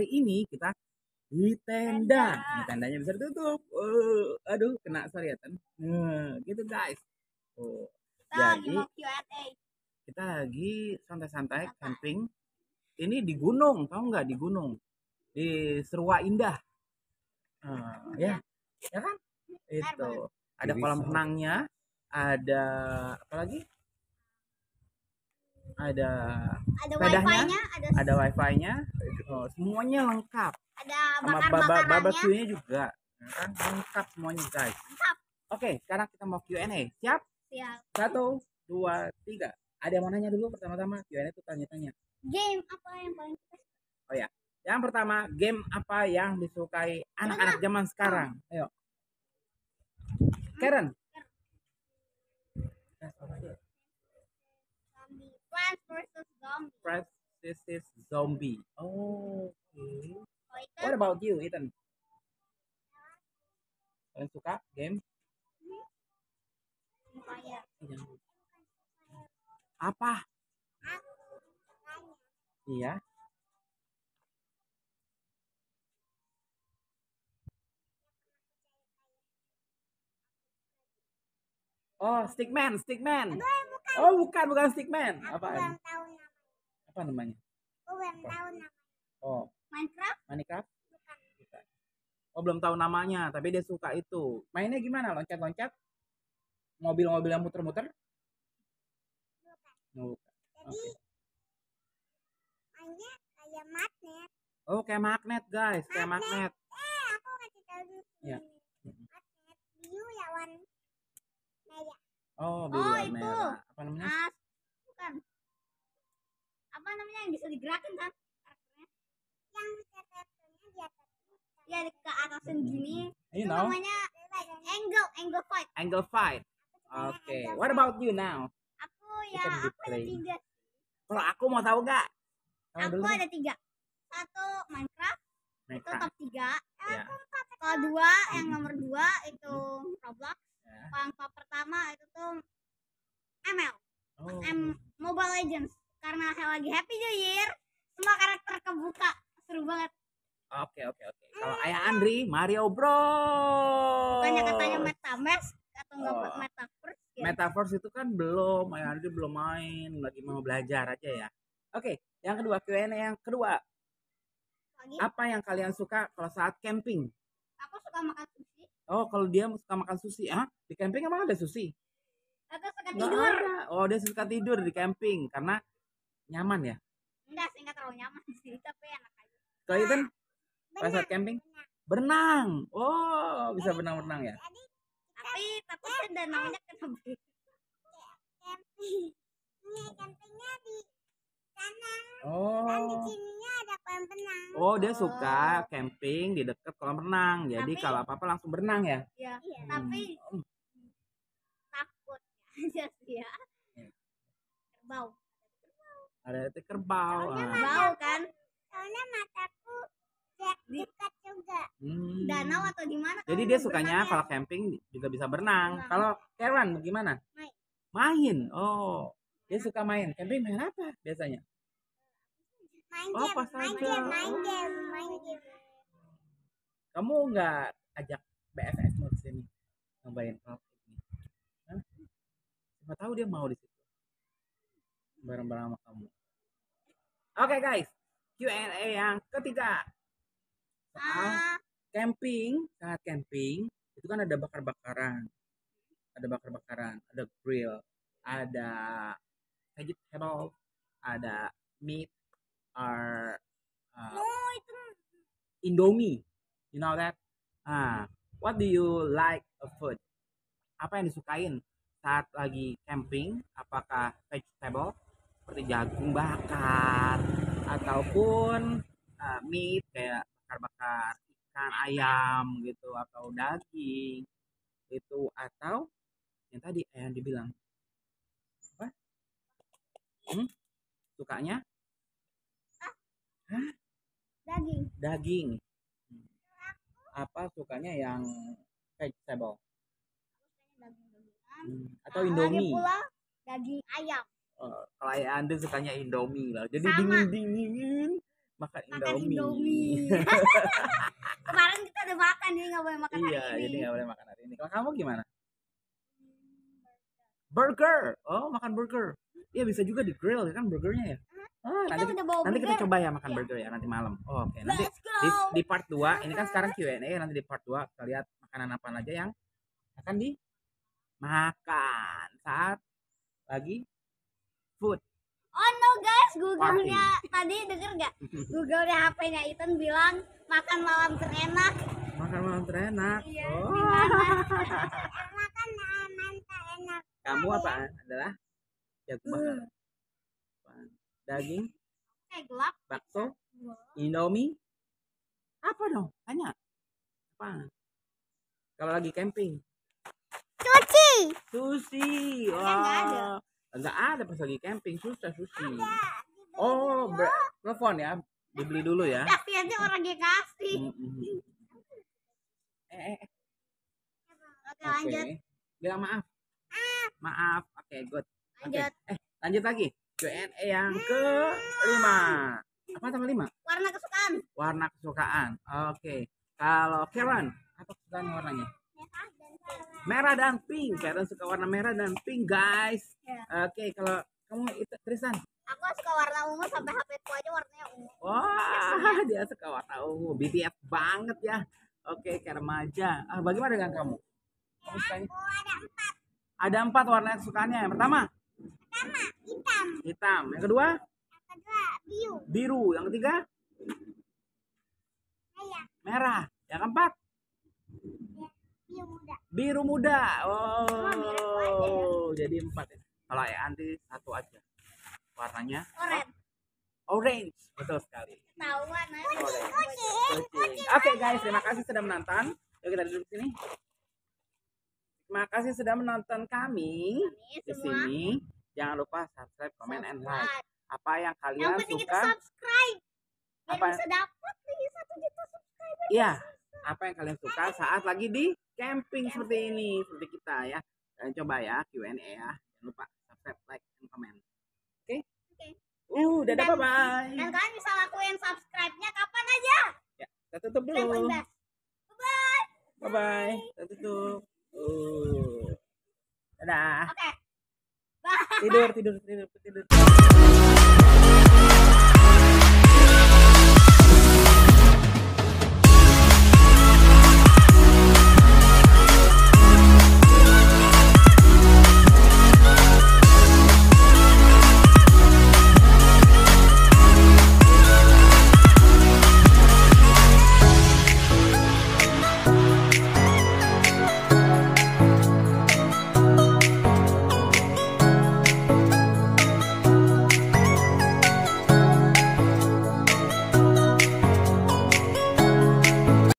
hari ini kita di tenda. Nah, tendanya bisa ditutup. Oh, aduh, kena sorry ya, Tan. Nah, gitu guys. Oh, Kita lagi jadi kita lagi santai-santai camping. Ini di gunung, tahu nggak di gunung? Di Serua Indah. Nah, ya, ya kan? Itu ada Di kolam renangnya, ada apa lagi? Ada Ada sepedanya, wifi-nya, ada wifi-nya, oh, semuanya lengkap. ada bakar-bakarannya. barbecue-nya juga, ya kan? Lengkap semuanya guys. Lengkap. Oke, sekarang kita mau Q&A. Siap? Siap. Satu, dua, tiga. Ada yang mau nanya dulu pertama-tama? Q&A itu tanya-tanya. Game apa yang paling suka? Yang pertama, game apa yang disukai anak-anak zaman sekarang? Ayo. Karen. Zombie. Plants vs Zombie. This is zombie. Oh, oke. Oh, What about you, Ethan? Kalian suka game? Empire. Apa? Iya. Oh, Stickman, Stickman. Oh, bukan, bukan Stickman. Apa? belum tahu nama. Apa namanya? Aku belum tahu nama. Oh, Minecraft? Minecraft? Bukan. Bukan. Oh, belum tahu namanya, tapi dia suka itu. Mainnya gimana? Loncat-loncat? Mobil-mobil yang muter-muter? Oh, bukan. Jadi Oke. mainnya kayak magnet. Oh, kayak magnet, guys. Kayak magnet. Eh, aku kasih tahu dulu. Iya. Magnet biru lawan merah. Oh, biru Oh, itu. merah. Apa namanya? Mas, bukan. Apa namanya yang bisa digerakin kan? Karakternya. Yang karakternya di atas. Ya di ke gini. You itu know, namanya angle, angle fight. angle fight. Oke. What about you now? Aku You ya, aku ada tiga. Kalau aku mau tahu nggak? Kamu Aku dulu. ada tiga. Satu Minecraft, itu Minecraft. top tiga. Ya. Kalau dua, yang nomor dua itu Roblox. Top pertama itu tuh ML, Oh. M Mobile Legends. Karena saya lagi Happy New Year, semua karakter kebuka. Seru banget. Oke, oke, oke. Kalau ayah Andri, Mario Bros. Banyak katanya Metaverse atau enggak Oh. Metaverse. Ya. Metaverse itu kan belum, ayah Andri belum main, lagi mau belajar aja ya. Oke, yang kedua Q&A yang kedua. Lagi, Apa yang kalian suka kalau saat camping? aku suka makan sushi. Oh, kalau dia suka makan sushi, ah? Di camping emang ada sushi? Aku suka Nggak tidur. ada. Oh, dia suka tidur di camping karena nyaman ya. Enggak sih, enggak terlalu nyaman sih, tapi enak aja. Kalau itu saat camping berenang. Oh, bisa berenang-berenang ya. Tapi takutnya danaunya kena camping. Ini campingnya di sana. Dan di Oh. sininya ada kolam renang. Oh, dia suka camping di dekat kolam renang. Jadi Tapi- kalau apa-apa langsung berenang ya. Ya, Iya. tapi Hmm. takutnya aja sih ya. Iya. Kerbau. Ada itu kerbau. Soalnya Ah. Kerbau kan? Soalnya mataku Di- dekat juga. Hmm. Danau atau di mana? Jadi dia sukanya ya? kalau camping juga bisa berenang. Berenang. Kalau Karen gimana? Main. Main. Oh, dia suka main. Camping main apa biasanya? Main Oh, game, pas main game, main game, main game. Kamu nggak ajak BFS mau ke sini nyobain hal ini? Hah? Siapa tahu dia mau di situ. Bareng-bareng sama kamu. Oke guys, Q&A yang ketiga. Soal Ah, camping, saat camping itu kan ada bakar-bakaran. Ada bakar-bakaran, ada grill, ada vegetable, ada meat, or uh, oh itu Indomie. You know that? Ah, what do you like of food? Apa yang disukain saat lagi camping? Apakah vegetable seperti jagung bakar ataupun ah, meat kayak bakar-bakar ikan ayam gitu atau daging itu atau yang tadi yang dibilang? Hmm? Sukanya daging. daging. Hmm. Apa sukanya yang vegetable? Hmm, Atau Nah, Indomie? pula daging ayam. Oh, kalau ayah Anda sukanya Indomie lah. Jadi Sama. dingin dingin makan makan Indomie. Indomie. Kemarin kita udah makan jadi nggak boleh makan iya, hari jadi ini. nggak boleh makan hari ini. Kalau kamu gimana? Burger. Oh, makan burger. Iya bisa juga di grill ya kan burgernya ya. Ah, Kita nanti nanti kita coba ya makan Iya. burger ya nanti malam. Oh, Oke, nanti Let's go. di, di part 2 ini kan sekarang Q&A nanti di part 2 kita lihat makanan apa aja yang akan dimakan saat lagi food. Oh no guys, Google-nya tadi denger nggak? Google-nya HP-nya Ethan bilang makan malam terenak. Makan malam terenak. Iya, Oh. Makan aman tak enak. Kamu apa adalah jago bakar. Apaan? Daging, gelap. bakso, Indomie. Apa dong? Tanya. Apa? Kalau lagi camping, sushi. Ada. Wah. Enggak ada pas lagi camping, susah sushi. Oh, ber- telepon ya. Dibeli dulu ya. Kasih aja orang yang kasih. Mm. Eh, eh, eh. Oke lanjut, Oke. Bilang maaf. Maaf. Oke, good. Lanjut. Eh, lanjut lagi. Q&A yang ke lima. Apa sama lima? Warna kesukaan. Warna kesukaan. Oke. Kalau Karen, apa kesukaan warnanya? Merah dan pink. Karen suka warna merah dan pink, guys. Ya. Oke, kalau kamu itu Tristan. Aku suka warna ungu sampai HP ku aja warnanya ungu. Wah, dia suka warna ungu. BTS banget ya. Oke, kayak remaja. Ah, bagaimana dengan kamu? Kamu sukanya? Oh, ada empat. Ada empat warna kesukaannya. Yang pertama, Pertama, hitam. hitam. Yang kedua, Yang kedua, biru. biru. Yang ketiga, Ayam. merah. Yang keempat, Biru muda. biru muda. aja Oh, jadi empat. ya. Kalau ya anti satu aja. Warnanya Orange. orange. Betul sekali. Ketahuan. Kucing. Oke guys, terima kasih sudah menonton. Yuk kita duduk sini. Terima kasih sudah menonton kami Ini di sini. Jangan lupa subscribe, comment, and like. subscribe. Apa yang Yang kalian penting kita suka? subscribe. Biar Apa? bisa dapat nih satu juta subscriber. Iya. Apa yang kalian suka saat lagi di camping seperti ini, seperti kita ya. Kalian coba ya Q&A ya. Jangan lupa subscribe, like, and comment. Oke? Oke. Uh, dadah Dan- bye-bye. Dan kalian bisa lakuin subscribe-nya kapan aja. Kita tutup Kita dulu. bebas. Bye. Bye-bye. Kita tutup. Uh. Dadah. Oke. Bye. Tidur, tidur, tidur, tidur.